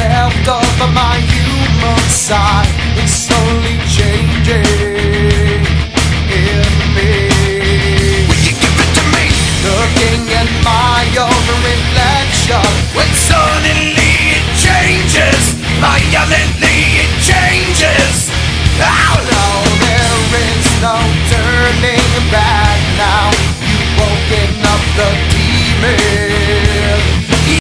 left of my human side. Is slowly changing in me. Will you give it to me? Looking at my own reflection. When suddenly it changes My